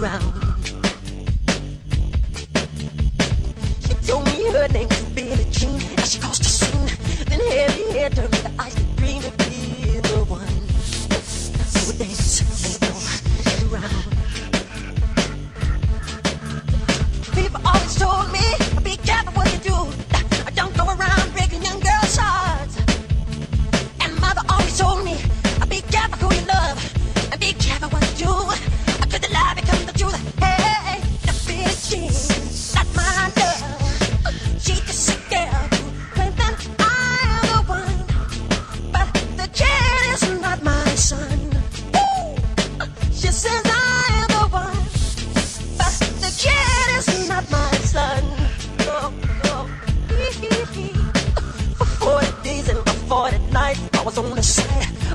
around. She told me her name was Billie Jean and she calls to sing. Then heavy hair turned with the eyes that dreamed to be the one. So dance.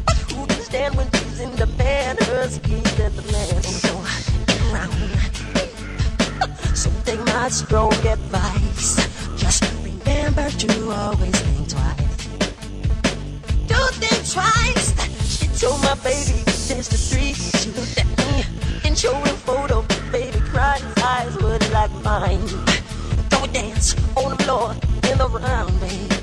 But who can stand when she's in the pan? Her schemes and the land. So get. So take my strong advice. Just remember to always think twice. Do think twice. She told my baby since the street. She looked at me and showed a photo. Baby cried his eyes were like mine. Throw a dance on the floor in the round, baby.